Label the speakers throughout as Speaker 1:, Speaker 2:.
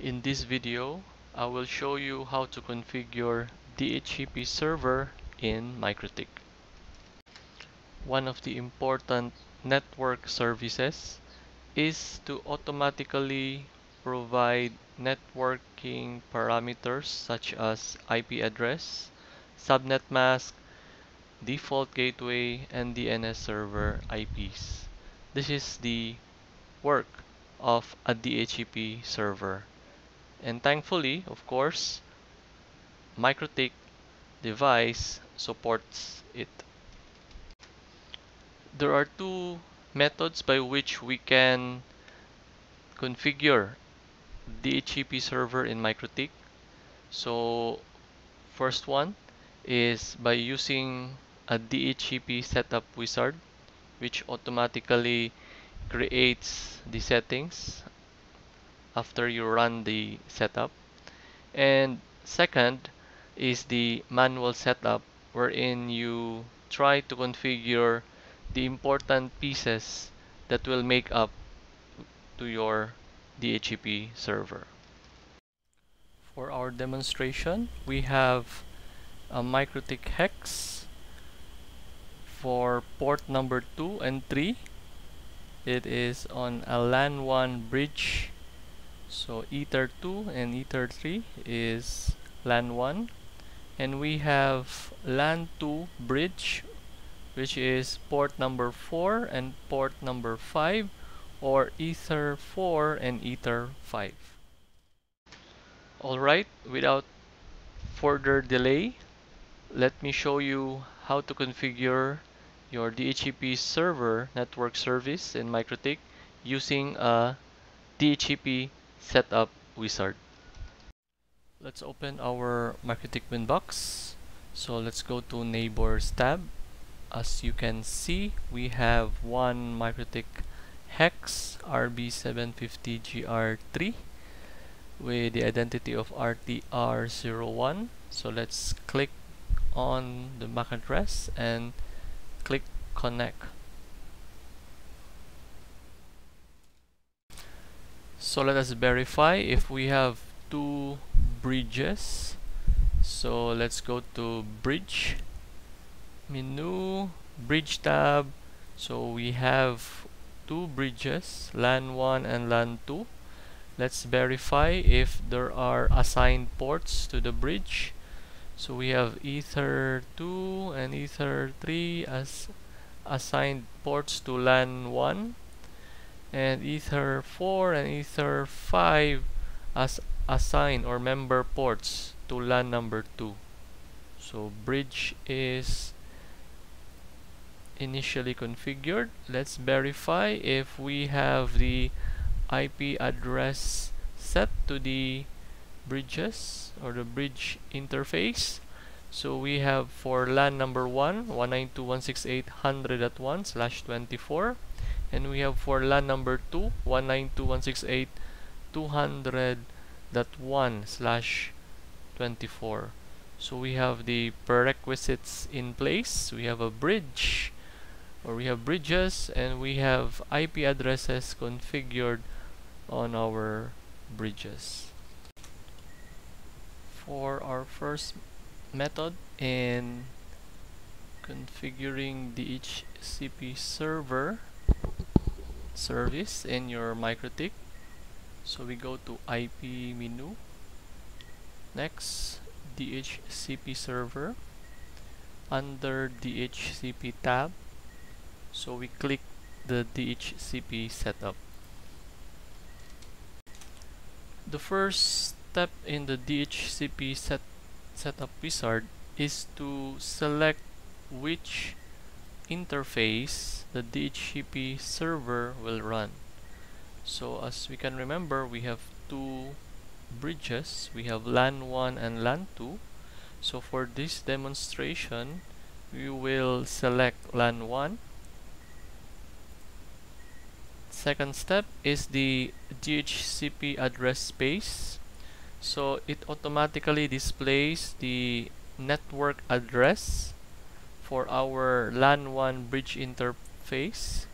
Speaker 1: In this video, I will show you how to configure DHCP server in MikroTik. One of the important network services is to automatically provide networking parameters such as IP address, subnet mask, default gateway, and DNS server IPs. This is the work of a DHCP server. And thankfully, of course, MikroTik device supports it. There are two methods by which we can configure DHCP server in MikroTik. So first one is by using a DHCP setup wizard which automatically creates the settings after you run the setup and second is the manual setup wherein you try to configure the important pieces that will make up to your DHCP server. For our demonstration, we have a MikroTik hex for port number 2 and 3. It is on a LAN 1 bridge. So Ether 2 and Ether 3 is LAN 1. And we have LAN 2 bridge which is port number 4 and port number 5 or ether 4 and ether 5 alright without further delay let me show you how to configure your DHCP server network service in MikroTik using a DHCP setup wizard. Let's open our MikroTik Winbox so let's go to neighbors tab. As you can see we have one MikroTik hex RB750GR3 with the identity of RTR01 so let's click on the MAC address and click connect so let us verify if we have two bridges. So let's go to bridge menu bridge tab. So we have two bridges LAN 1 and LAN 2 let's verify if there are assigned ports to the bridge. So we have ether 2 and ether 3 as assigned ports to LAN 1 and ether 4 and ether 5 as assigned or member ports to LAN number 2 so bridge is initially configured. Let's verify if we have the IP address set to the bridges or the bridge interface. So we have for LAN number 1 192.168.100.1 slash 24 and we have for LAN number 2 192.168.200.1 slash 24 so we have the prerequisites in place we have a bridge or we have bridges and we have IP addresses configured on our bridges. For our first method in configuring the DHCP server service in your MikroTik so we go to IP menu. Next DHCP server. Under DHCP tab. So we click the DHCP setup. The first step in the DHCP set setup wizard is to select which interface the DHCP server will run. So as we can remember we have two bridges. We have LAN 1 and LAN 2 so for this demonstration we will select LAN 1 second step is the DHCP address space. So it automatically displays the network address for our LAN 1 bridge interface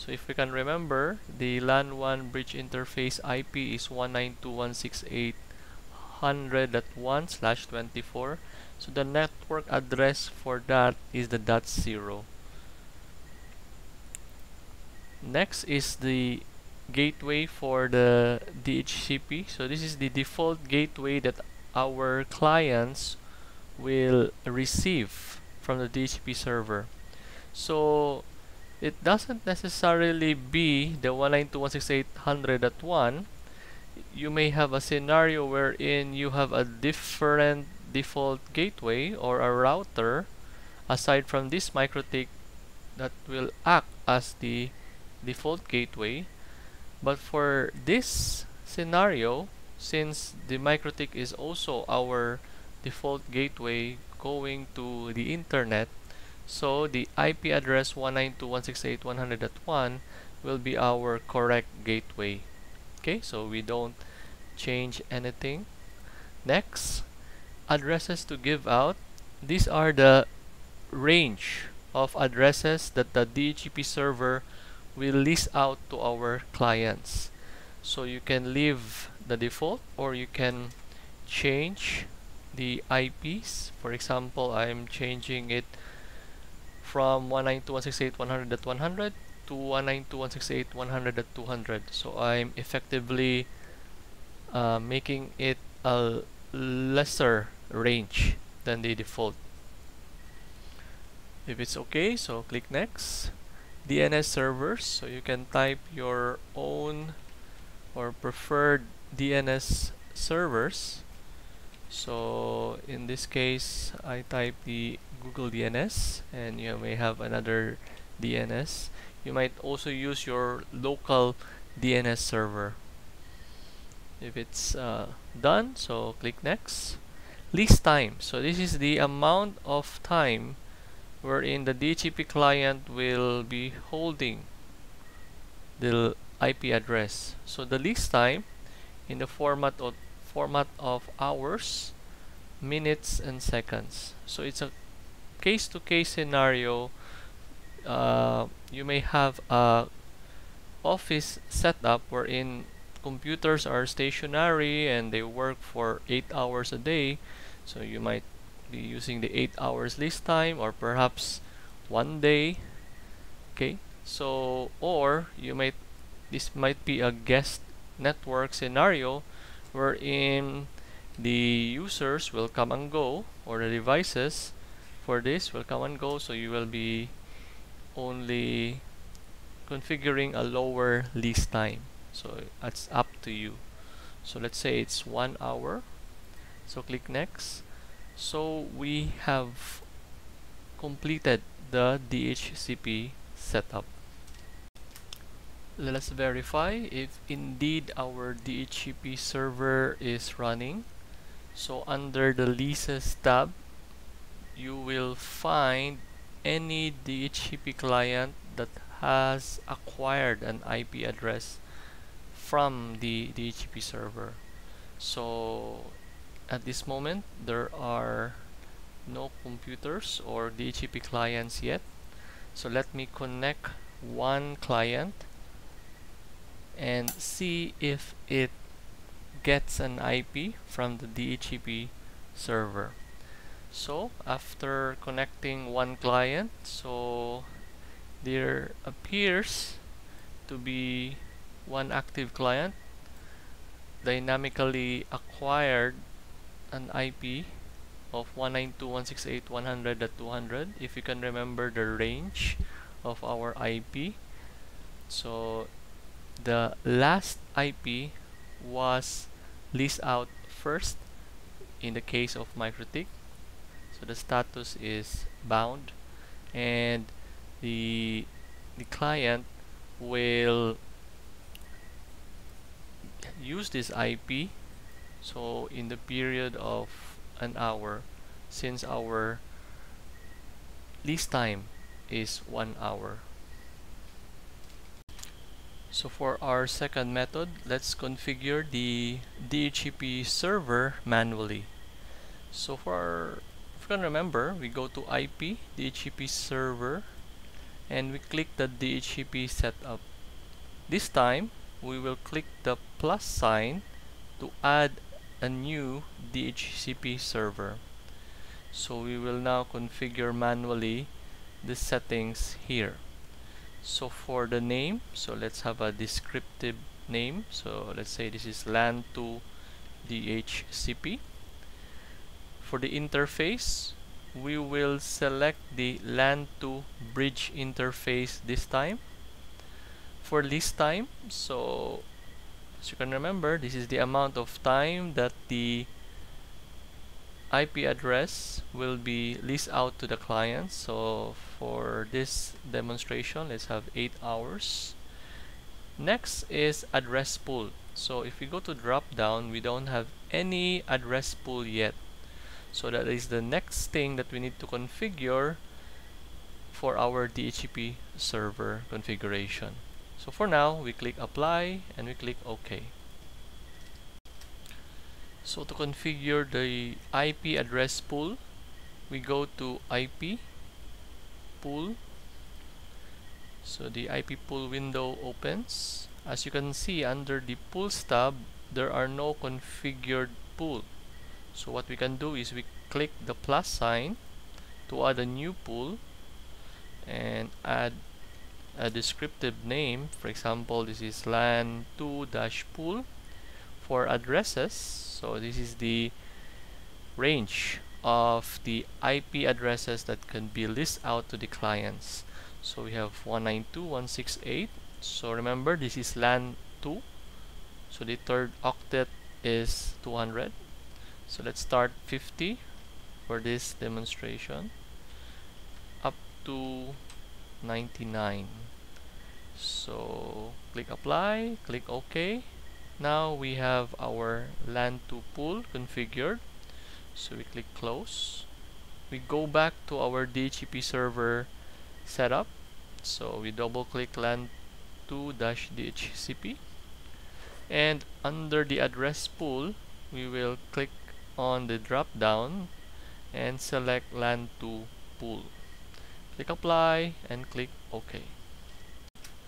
Speaker 1: So if we can remember, the LAN 1 bridge interface IP is 192.168.100.1 slash 24. So the network address for that is the dot zero. Next is the gateway for the DHCP. So this is the default gateway that our clients will receive from the DHCP server. So it doesn't necessarily be the 192.168.100.1. You may have a scenario wherein you have a different default gateway or a router aside from this MikroTik that will act as the default gateway but for this scenario since the MikroTik is also our default gateway going to the internet. So the IP address 192.168.100.1 will be our correct gateway. Okay so we don't change anything. Next addresses to give out. These are the range of addresses that the DHCP server will list out to our clients. So you can leave the default or you can change the IPs for example I'm changing it from 192.168.100.100 to 192.168.100.200 so I'm effectively uh, making it a lesser range than the default. If it's okay so click next. DNS servers. So you can type your own or preferred DNS servers so in this case I type the Google DNS and you may have another DNS you might also use your local DNS server. If it's uh, done so click next. Lease time. So this is the amount of time wherein the DHCP client will be holding the IP address. So the lease time in the format of format of hours minutes and seconds. So it's a case-to-case -case scenario. Uh, you may have a office setup wherein computers are stationary and they work for 8 hours a day. So you might be using the 8 hours lease time or perhaps one day. Okay? So or you might this might be a guest network scenario wherein the users will come and go or the devices for this will come and go so you will be only configuring a lower lease time. So that's up to you. So let's say it's one hour. So click next. So we have completed the DHCP setup let us verify if indeed our DHCP server is running. So under the leases tab you will find any DHCP client that has acquired an IP address from the DHCP server. So at this moment there are no computers or DHCP clients yet. So let me connect one client and see if it gets an IP from the DHCP server. So after connecting one client so there appears to be one active client dynamically acquired an IP of 192.168.100.200 if you can remember the range of our IP so the last IP was leased out first in the case of MikroTik so the status is bound. And the the client will use this IP so in the period of an hour since our lease time is one hour so for our second method let's configure the DHCP server manually so for if you can remember we go to IP DHCP server and we click the DHCP setup. This time we will click the plus sign to add a new DHCP server. So we will now configure manually the settings here. So for the name, so let's have a descriptive name. So let's say this is LAN 2 DHCP. For the interface, we will select the LAN 2 bridge interface this time. For this time, so as you can remember, this is the amount of time that the IP address will be leased out to the client. So for this demonstration, let's have 8 hours. Next is address pool. So if we go to drop down, we don't have any address pool yet. So that is the next thing that we need to configure for our DHCP server configuration. So for now, we click apply and we click OK. So to configure the IP address pool, we go to IP pool. So the IP pool window opens. As you can see under the pools tab, there are no configured pool. So what we can do is we click the plus sign to add a new pool and add a descriptive name. For example, this is LAN2-pool for addresses. So this is the range of the IP addresses that can be leased out to the clients. So we have 192.168. So remember, this is LAN 2. So the third octet is 200. So let's start 50 for this demonstration up to 99 so click apply click OK now we have our LAN 2 pool configured. So we click close. We go back to our DHCP server setup. So we double click LAN 2-DHCP and under the address pool we will click on the drop down and select LAN 2 pool click apply and click OK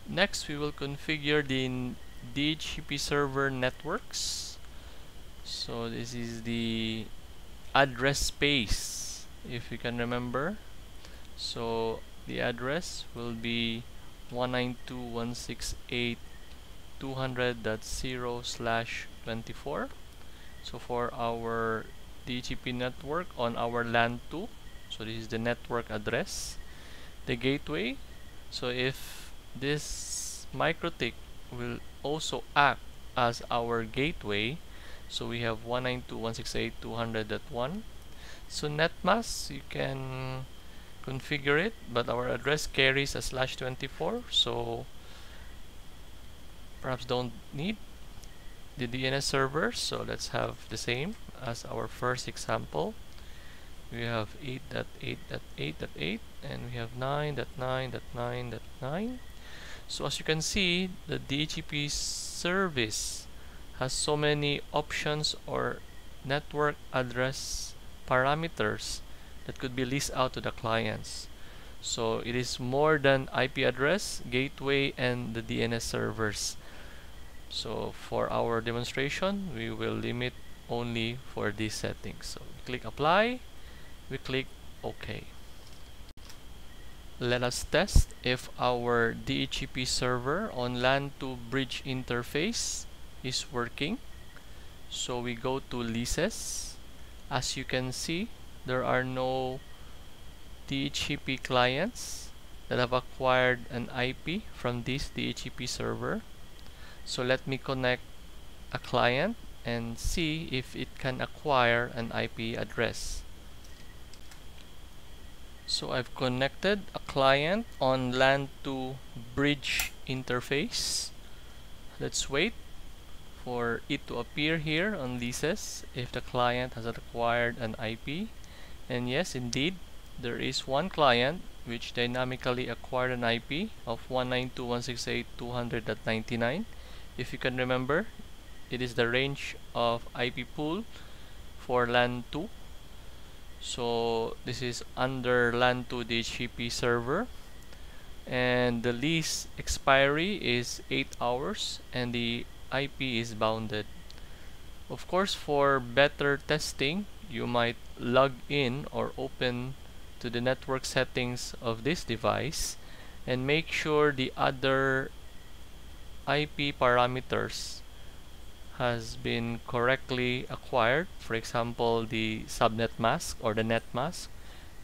Speaker 1: Next, we will configure the DHCP server networks. So this is the address space, if you can remember. So the address will be 192.168.200.0 slash 24. So for our DHCP network on our LAN 2, so this is the network address. The gateway, so if this MikroTik will also act as our gateway. So we have 192.168.200.1 so netmask you can configure it but our address carries a slash 24 so perhaps don't need the DNS server. So let's have the same as our first example. We have 8.8.8.8 and we have 9.9.9.9 so as you can see, the DHCP service has so many options or network address parameters that could be leased out to the clients. So it is more than IP address, gateway, and the DNS servers. So for our demonstration, we will limit only for these settings. So click apply, we click OK let us test if our DHCP server on LAN 2 bridge interface is working. So we go to leases. As you can see, there are no DHCP clients that have acquired an IP from this DHCP server. So let me connect a client and see if it can acquire an IP address. So I've connected a client on LAN 2 bridge interface. Let's wait for it to appear here on leases if the client has acquired an IP. And yes, indeed, there is one client which dynamically acquired an IP of 192.168.200.99. If you can remember, it is the range of IP pool for LAN 2 so this is under LAN 2 DHCP server and the lease expiry is 8 hours and the IP is bounded. Of course, for better testing, you might log in or open to the network settings of this device and make sure the other IP parameters has been correctly acquired for example the subnet mask or the net mask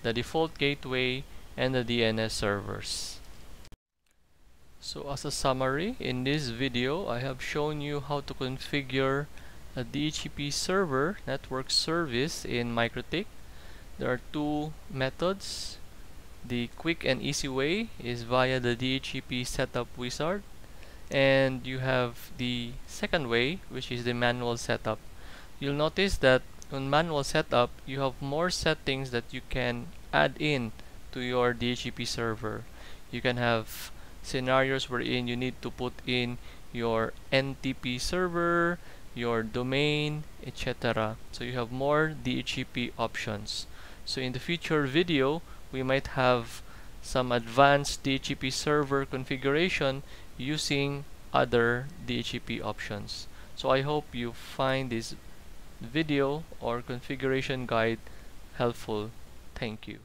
Speaker 1: the default gateway and the DNS servers. So as a summary in this video I have shown you how to configure a DHCP server network service in MikroTik there are two methods. The quick and easy way is via the DHCP setup wizard and you have the second way which is the manual setup. You'll notice that on manual setup you have more settings that you can add in to your DHCP server. You can have scenarios wherein you need to put in your NTP server your domain etc so you have more DHCP options. So in the future video we might have some advanced DHCP server configuration using other DHCP options. So I hope you find this video or configuration guide helpful. Thank you.